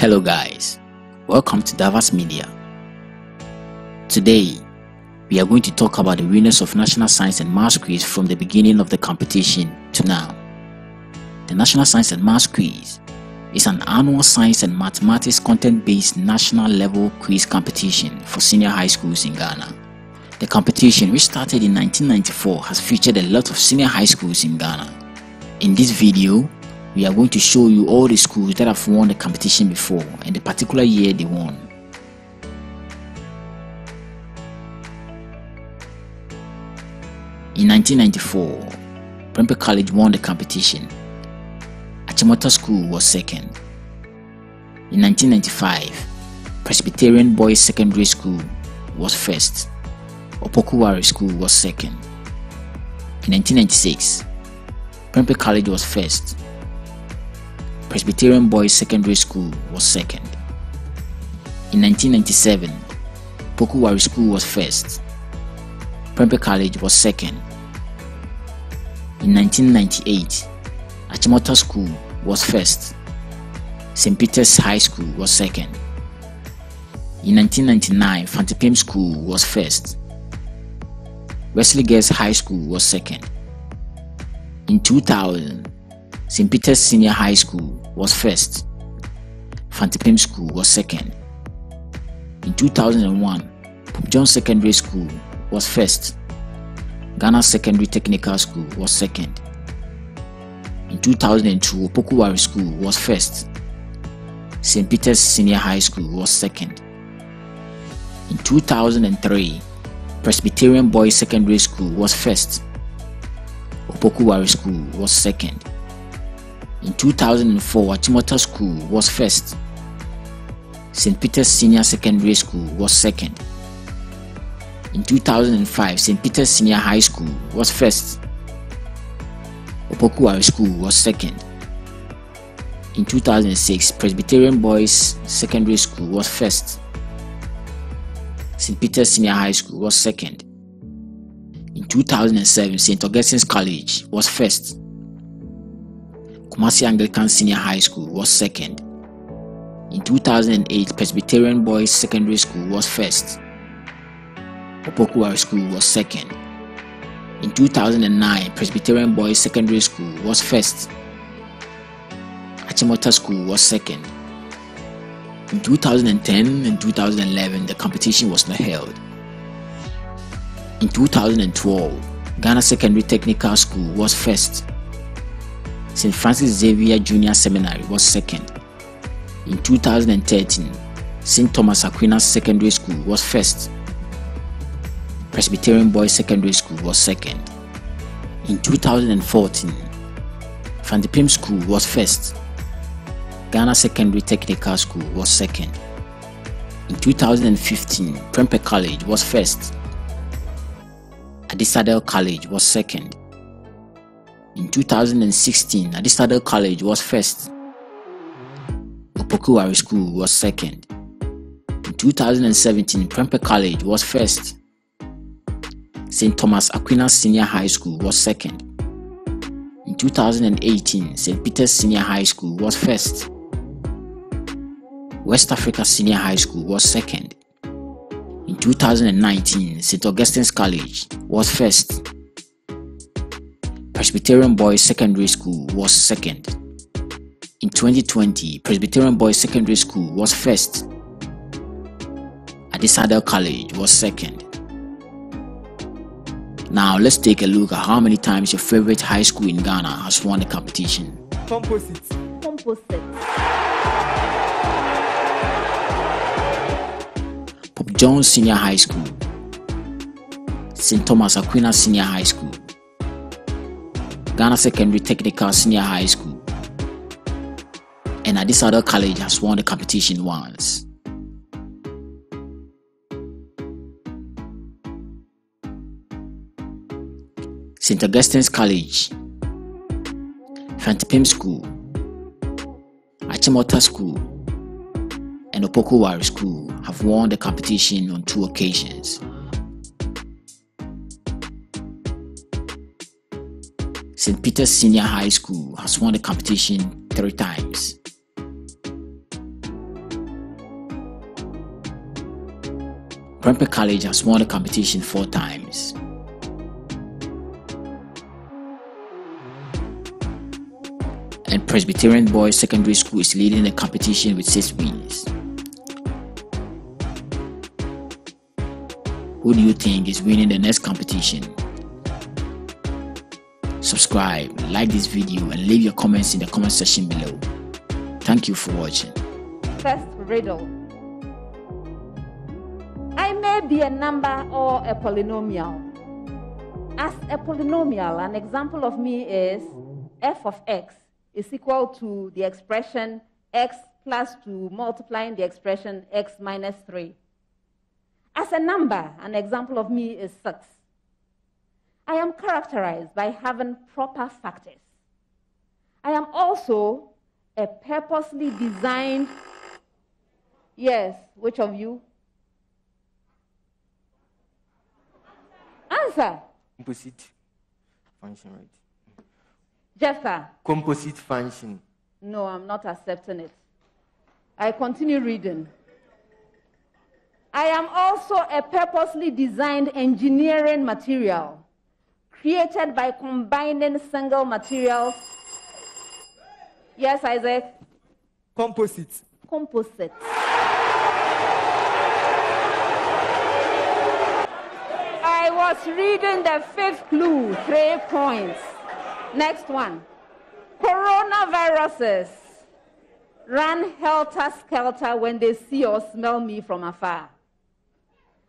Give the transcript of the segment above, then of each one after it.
Hello, guys. Welcome to Davas Media. Today, we are going to talk about the winners of National Science and Maths Quiz from the beginning of the competition to now. The National Science and Maths Quiz is an annual science and mathematics content based national level quiz competition for senior high schools in Ghana. The competition, which started in 1994, has featured a lot of senior high schools in Ghana. In this video, we are going to show you all the schools that have won the competition before and the particular year they won. In 1994, Prempeh College won the competition. Achimota School was second. In 1995, Presbyterian Boys Secondary School was first. Opoku School was second. In 1996, Prempeh College was first. Presbyterian Boys Secondary School was second. In 1997, Opoku Ware School was first. Prempeh College was second. In 1998, Achimota School was first. St. Peter's High School was second. In 1999, Mfantsipim School was first. Wesley Girls High School was second. In 2000, St. Peter's Senior High School was first. Mfantsipim School was second. In 2001, Pope John Secondary School was first. Ghana Secondary Technical School was second. In 2002, Opoku School was first. St. Peter's Senior High School was second. In 2003, Presbyterian Boys Secondary School was first. Opoku School was second. In 2004, Achimota School was first. St. Peter's Senior Secondary School was second. In 2005, St. Peter's Senior High School was first. Opoku School was second. In 2006, Presbyterian Boys Secondary School was first. St. Peter's Senior High School was second. In 2007, St. Augustine's College was first. Kumasi Anglican Senior High School was second. In 2008, Presbyterian Boys Secondary School was first. Opoku School was second. In 2009, Presbyterian Boys Secondary School was first. Achimota School was second. In 2010 and 2011, the competition was not held. In 2012, Ghana Secondary Technical School was first. St. Francis Xavier Junior Seminary was second. In 2013, St. Thomas Aquinas Secondary School was first. Presbyterian Boys Secondary School was second. In 2014, Mfantsipim School was first. Ghana Secondary Technical School was second. In 2015, Prempeh College was first. Adisadel College was second. In 2016, Adisadel College was first. Opoku School was second. In 2017, Prempeh College was first. St. Thomas Aquinas Senior High School was second. In 2018, St. Peter's Senior High School was first. West Africa Senior High School was second. In 2019, St. Augustine's College was first. Presbyterian Boys Secondary School was second. In 2020, Presbyterian Boys Secondary School was first. Adisadel College was second. Now let's take a look at how many times your favorite high school in Ghana has won the competition. Composite. Composite. Pope John Senior High School, St. Thomas Aquinas Senior High School, Ghana Secondary Technical Senior High School, and Adisadel college has won the competition once. St. Augustine's College, Mfantsipim School, Achimota School, and Opoku Ware School have won the competition on two occasions. St. Peter's Senior High School has won the competition three times. Prempeh College has won the competition four times. And Presbyterian Boys Secondary School is leading the competition with six wins. Who do you think is winning the next competition? Subscribe, like this video, and leave your comments in the comment section below. Thank you for watching. First riddle. I may be a number or a polynomial. As a polynomial, an example of me is f of x is equal to the expression x plus 2 multiplying the expression x minus 3. As a number, an example of me is 6. I am characterized by having proper factors. I am also a purposely designed. Yes, which of you? Answer. Composite function, right? Jessica. Composite function. No, I'm not accepting it. I continue reading. I am also a purposely designed engineering material created by combining single materials. Yes, Isaac? Composite. Composite. I was reading the fifth clue, three points. Next one. Coronaviruses run helter skelter when they see or smell me from afar.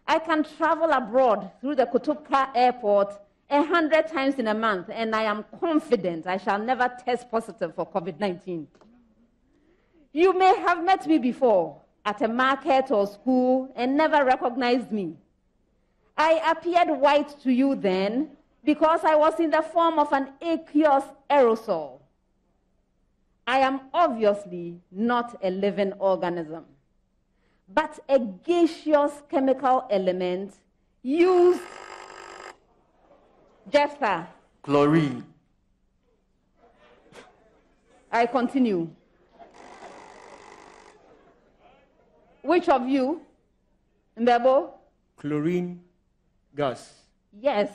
I can travel abroad through the Kotoka airport a hundred times in a month, and I am confident I shall never test positive for COVID 19. You may have met me before at a market or school and never recognized me. I appeared white to you then because I was in the form of an aqueous aerosol. I am obviously not a living organism, but a gaseous chemical element used Jephthah. Chlorine. I continue. Which of you? Mbebo? Chlorine gas. Yes.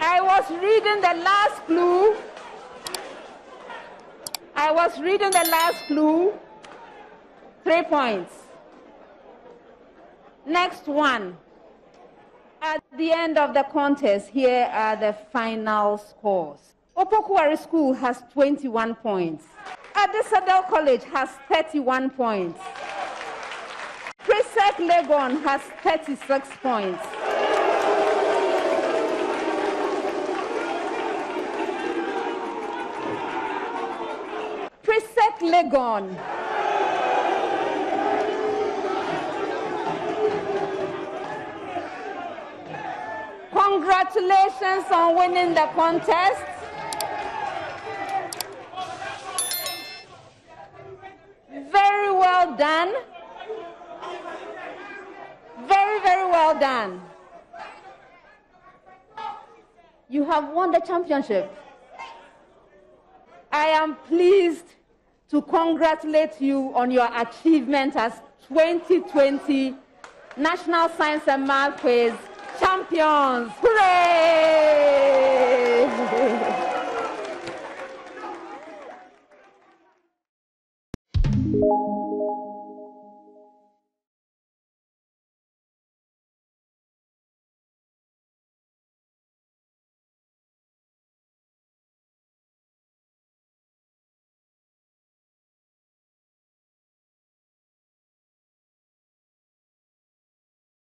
I was reading the last clue. I was reading the last clue. Three points. Next one. At the end of the contest, here are the final scores. Opoku Ware School has 21 points. Adisadel College has 31 points. Presec Legon has 36 points. Presec Legon Congratulations on winning the contest. Very well done. Very, very well done. You have won the championship. I am pleased to congratulate you on your achievement as 2020 National Science and Math Quiz champions. Hooray!